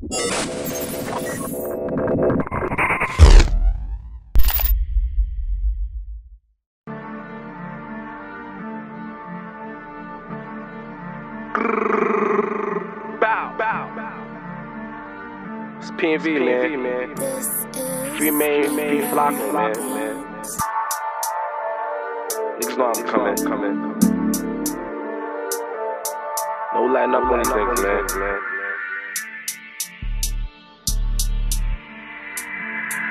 Bow, bow, bow. It's PNV, man. man. Free Maine, main Flocko, man. Niggas know I'm coming, coming. No letting up on things, man.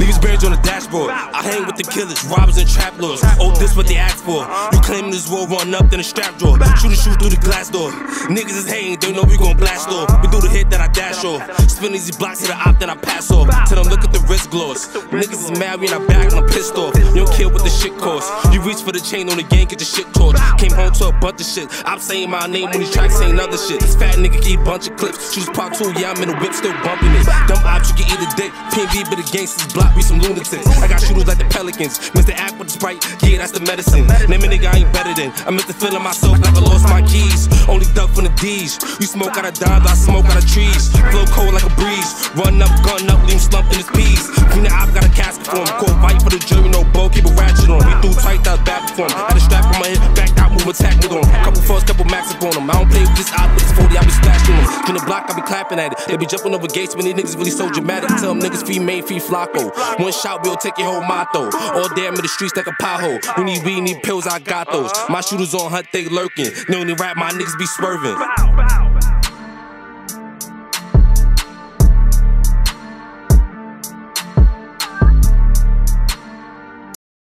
Niggas brains on the dashboard. I hang with the killers, robbers and trap lords. Oh, this what they ask for. You claiming this world run up, then a strap drawer. Shoot a shoot through the glass door. Niggas is hating, they know we gon' blast off. We do the hit that I dash off. Spin easy blocks to the op, then I pass off. Tell them look at the wrist gloss. Niggas is mad, we in our back, and I'm pissed off. You don't care what the shit costs. You reach for the chain on the gang, get the shit torch. Came home to a bunch of shit. I'm saying my name when these tracks saying other shit. This fat nigga keep bunch of clips. Choose part two, yeah, I'm in the whip, still bumping it. Dumb ops, you can eat a dick. PNV, but the gangsters block, we some lunatics. I got shooters like the Pelicans. Mr. Act with the Sprite, yeah, that's the medicine. Name a nigga I ain't better than. I'm into feeling myself like I lost my keys. Only duck from the D's. You smoke out of dimes, I smoke out of trees. Flow cold like a breeze. Run up, gun up, leave him slumped in his peas. From the op, got a casket for him. Cold fight for the jury, no bow, keep a ratchet on. We threw tight that back for him. Move attack with on. Couple first, couple max up on him. I don't play with this op, with this 40, I be splashing him. In the block, I be clapping at it. They be jumping over gates when these niggas really so dramatic. Tell them niggas free Maine, free Flocko. One shot, we'll take your whole motto. All damn in the streets like a pothole. We need weed, need pills, I got those. My shooters on hunt, they lurking. They only rap, my niggas be swerving.